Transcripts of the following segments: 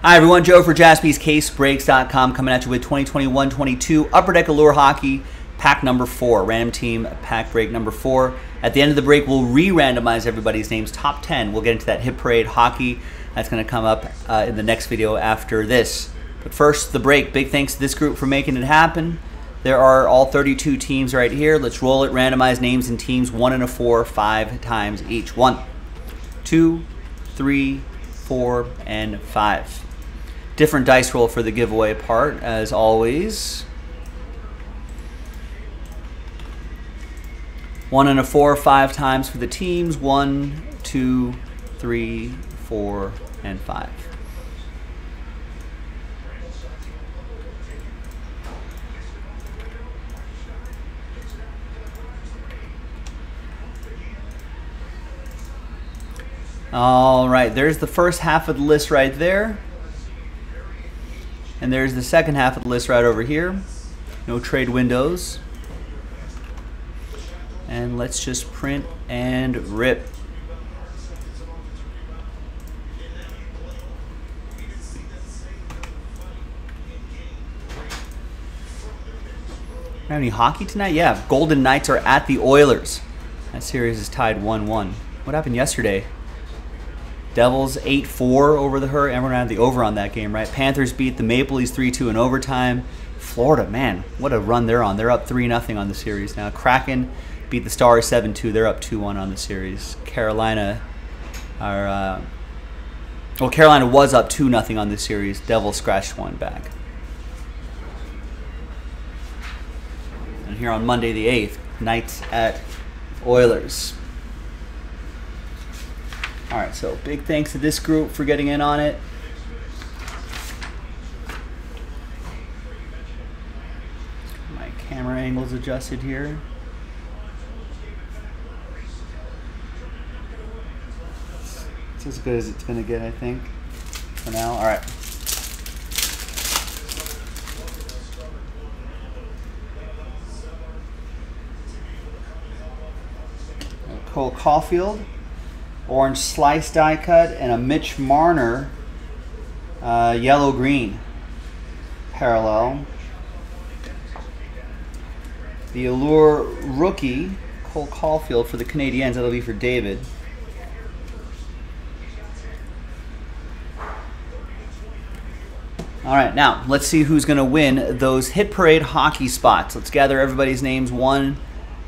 Hi, everyone. Joe for jaspyscasebreaks.com coming at you with 2021-22 Upper Deck Allure Hockey pack number four, random team pack break number four. At the end of the break, we'll re-randomize everybody's names, top 10. We'll get into that hit parade hockey. That's going to come up uh, in the next video after this. But first, the break. Big thanks to this group for making it happen. There are all 32 teams right here. Let's roll it. Randomize names and teams one and a four, five times each. One, two, three, four, and five. Different dice roll for the giveaway part, as always. One and a four, five times for the teams. One, two, three, four, and five. All right, there's the first half of the list right there. And there's the second half of the list right over here. No trade windows. And let's just print and rip. Have any hockey tonight? Yeah, Golden Knights are at the Oilers. That series is tied 1-1. What happened yesterday? Devils 8-4 over the Hurt. Everyone had the over on that game, right? Panthers beat the Maple Leafs 3-2 in overtime. Florida, man, what a run they're on. They're up 3-0 on the series now. Kraken beat the Stars 7-2. They're up 2-1 on the series. Carolina are uh, well, Carolina was up 2-0 on the series. Devils scratched one back. And here on Monday the 8th, Knights at Oilers. All right, so big thanks to this group for getting in on it. My camera angle's adjusted here. It's as good as it's to get, I think, for now. All right. Cole Caufield orange slice die cut, and a Mitch Marner uh, yellow green parallel. The Allure rookie, Cole Caufield for the Canadiens. That'll be for David. All right, now let's see who's going to win those Hit Parade hockey spots. Let's gather everybody's names 1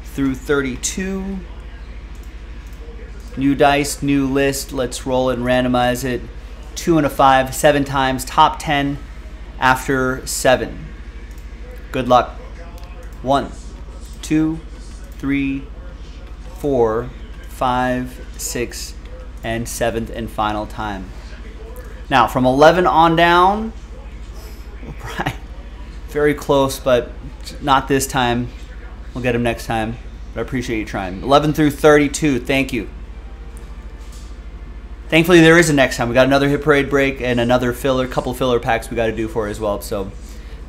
through 32. New dice, new list. Let's roll it and randomize it. Two and a five, seven times. Top 10 after seven. Good luck. One, two, three, four, five, six, and seventh and final time. Now, from 11 on down, very close, but not this time. We'll get him next time. But I appreciate you trying. 11 through 32, thank you. Thankfully, there is a next time. We got another hit parade break and another filler, couple filler packs we got to do for as well. So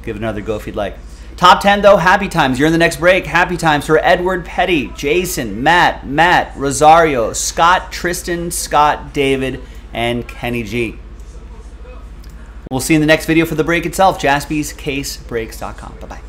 give another go if you'd like. Top 10, though, happy times. You're in the next break. Happy times for Edward Petty, Jason, Matt, Matt, Rosario, Scott, Tristan, Scott, David, and Kenny G. We'll see you in the next video for the break itself. JaspysCaseBreaks.com. Bye-bye.